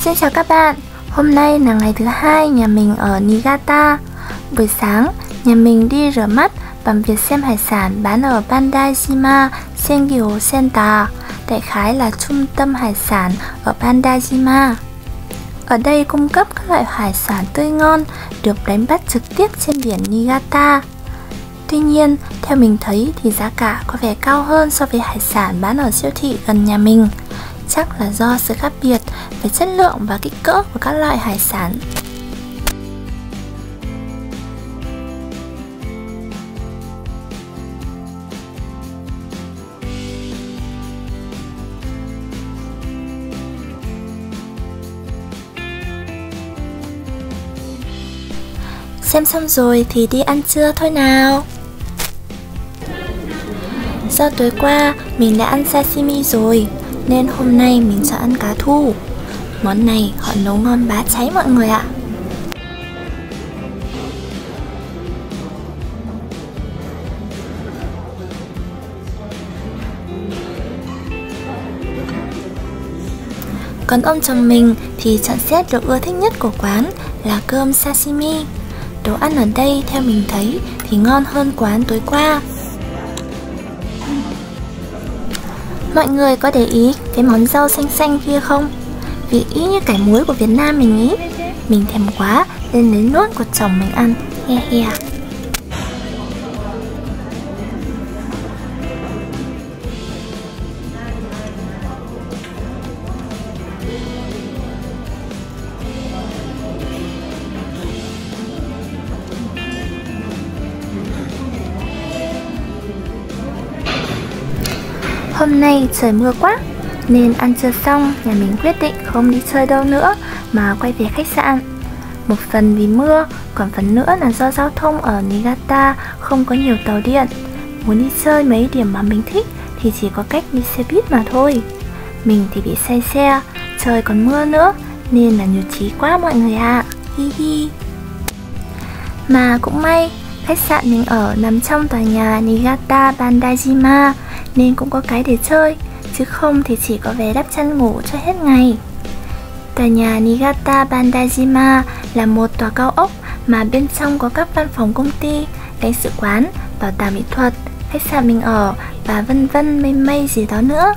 Xin chào các bạn, hôm nay là ngày thứ hai nhà mình ở Niigata. Buổi sáng, nhà mình đi rửa mắt bằng việc xem hải sản bán ở Bandajima Sengyo Center, đại khái là trung tâm hải sản ở Bandajima. Ở đây cung cấp các loại hải sản tươi ngon được đánh bắt trực tiếp trên biển Niigata. Tuy nhiên, theo mình thấy thì giá cả có vẻ cao hơn so với hải sản bán ở siêu thị gần nhà mình. Chắc là do sự khác biệt về chất lượng và kích cỡ của các loại hải sản. Xem xong rồi thì đi ăn trưa thôi nào Do tối qua mình đã ăn sashimi rồi nên hôm nay mình sẽ ăn cá thu. Món này họ nấu ngon bá cháy mọi người ạ. Còn ông chồng mình thì chọn xét được ưa thích nhất của quán là cơm sashimi. Đồ ăn ở đây theo mình thấy thì ngon hơn quán tối qua. Mọi người có để ý cái món rau xanh xanh kia không? Vị ý như cải muối của Việt Nam mình ý. Mình thèm quá, nên lấy nốt của chồng mình ăn. He he à. Hôm nay trời mưa quá, Nên ăn chưa xong nhà mình quyết định không đi chơi đâu nữa, Mà quay về khách sạn. Một phần vì mưa, Còn phần nữa là do giao thông ở Niigata không có nhiều tàu điện. Muốn đi chơi mấy điểm mà mình thích Thì chỉ có cách đi xe buýt mà thôi. Mình thì bị say xe, Trời còn mưa nữa, Nên là nhụt chí quá mọi người ạ. À. Hi hi. Mà cũng may Khách sạn mình ở nằm trong tòa nhà Niigata Bandajima nên cũng có cái để chơi chứ không thì chỉ có vé đắp chăn ngủ cho hết ngày. Tòa nhà Niigata Bandajima là một tòa cao ốc mà bên trong có các văn phòng công ty, lãnh sự quán, bảo tàng mỹ thuật, khách sạn mình ở và vân vân mây mây gì đó nữa.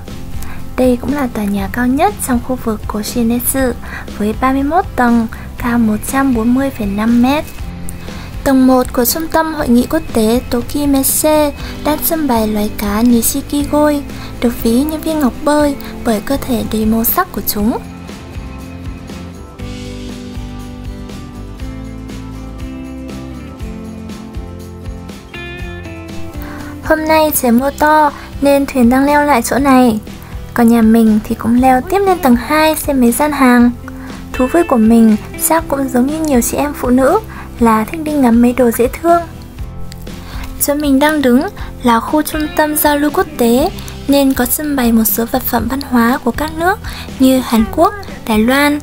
Đây cũng là tòa nhà cao nhất trong khu vực của Shinetsu với 31 tầng, cao 140,5 mét. Tầng 1 của Trung tâm Hội nghị Quốc tế Tokimese đang trưng bày loài cá Nishikigoi, được ví như viên ngọc bơi bởi cơ thể đầy màu sắc của chúng. Hôm nay trời mưa to nên thuyền đang leo lại chỗ này. Còn nhà mình thì cũng leo tiếp lên tầng 2 xem mấy gian hàng. Thú vui của mình chắc cũng giống như nhiều chị em phụ nữ là thích đi ngắm mấy đồ dễ thương. Chỗ mình đang đứng là khu trung tâm giao lưu quốc tế nên có trưng bày một số vật phẩm văn hóa của các nước như Hàn Quốc, Đài Loan,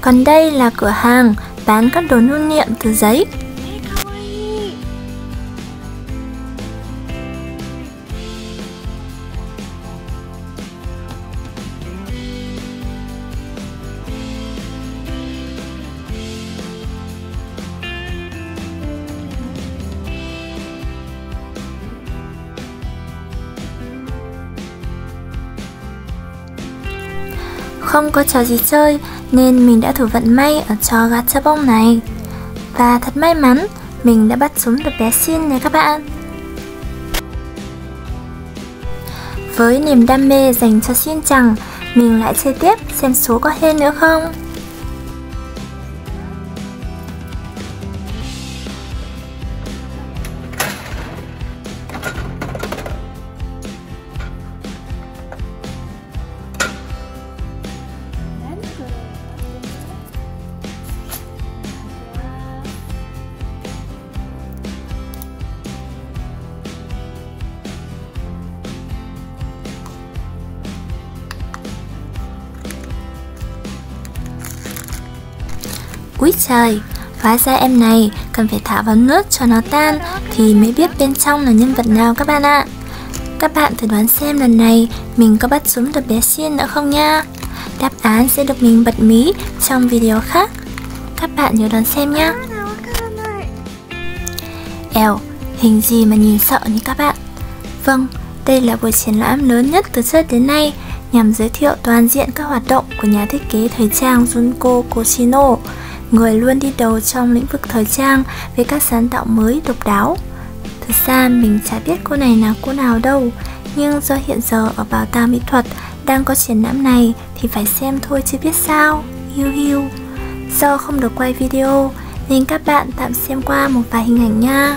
Còn đây là cửa hàng bán các đồ lưu niệm từ giấy. Không có trò gì chơi, nên mình đã thử vận may ở trò gacha bông này. Và thật may mắn, mình đã bắt trúng được bé xin nha các bạn. Với niềm đam mê dành cho xin chẳng Mình lại chơi tiếp xem số có hên nữa không? Úi trời, hóa ra em này cần phải thả vào nước cho nó tan thì mới biết bên trong là nhân vật nào các bạn ạ. Các bạn thử đoán xem lần này mình có bắt chúng được bé Xin nữa không nha. Đáp án sẽ được mình bật mí trong video khác. Các bạn nhớ đón xem nhé. Eo, hình gì mà nhìn sợ như các bạn? Vâng, đây là buổi triển lãm lớn nhất từ trước đến nay nhằm giới thiệu toàn diện các hoạt động của nhà thiết kế thời trang Junko Koshino, người luôn đi đầu trong lĩnh vực thời trang với các sáng tạo mới độc đáo. Thực ra mình chả biết cô này là cô nào đâu, nhưng do hiện giờ ở bảo tàng mỹ thuật đang có triển lãm này thì phải xem thôi chứ biết sao. Hiu hiu. Do không được quay video nên các bạn tạm xem qua một vài hình ảnh nha.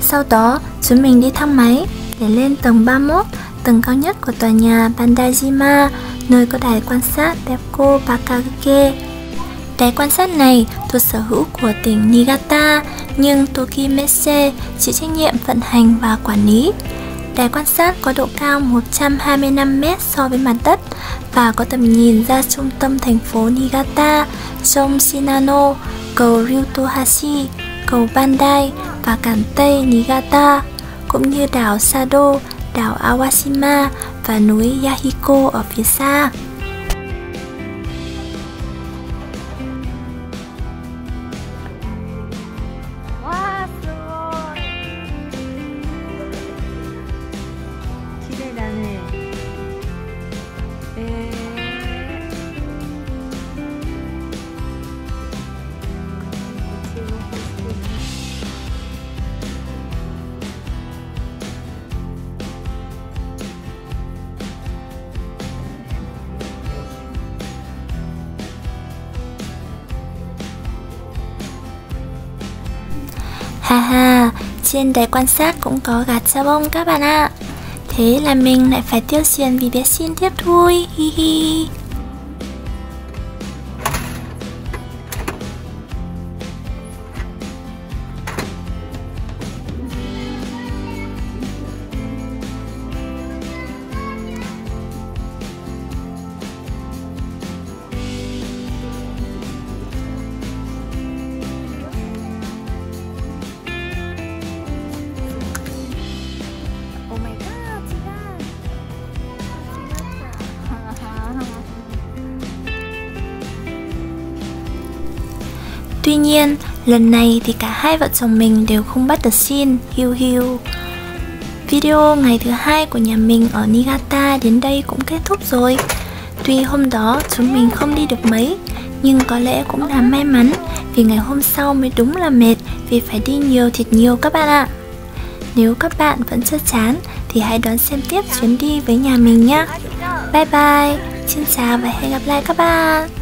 Sau đó, chúng mình đi thang máy để lên tầng 31, tầng cao nhất của tòa nhà Bandajima, nơi có đài quan sát Pepco Bakagake. Đài quan sát này thuộc sở hữu của tỉnh Niigata, nhưng Tokimese chịu trách nhiệm vận hành và quản lý. Đài quan sát có độ cao 125 m so với mặt đất và có tầm nhìn ra trung tâm thành phố Niigata, sông Shinano, cầu Ryutohashi, cầu Bandai và cảng Tây Niigata, cũng như đảo Sado, đảo Awashima và núi Yahiko ở phía xa. Haha, trên đài quan sát cũng có gạt sa bông các bạn ạ. Thế là mình lại phải tiêu tiền vì bé xin tiếp thôi, hi hi. Tuy nhiên, lần này thì cả hai vợ chồng mình đều không bắt được xin, hiu hiu. Video ngày thứ hai của nhà mình ở Niigata đến đây cũng kết thúc rồi. Tuy hôm đó chúng mình không đi được mấy, nhưng có lẽ cũng là may mắn vì ngày hôm sau mới đúng là mệt vì phải đi nhiều thiệt nhiều các bạn ạ. Nếu các bạn vẫn chưa chán thì hãy đón xem tiếp chuyến đi với nhà mình nhé. Bye bye, xin chào và hẹn gặp lại các bạn.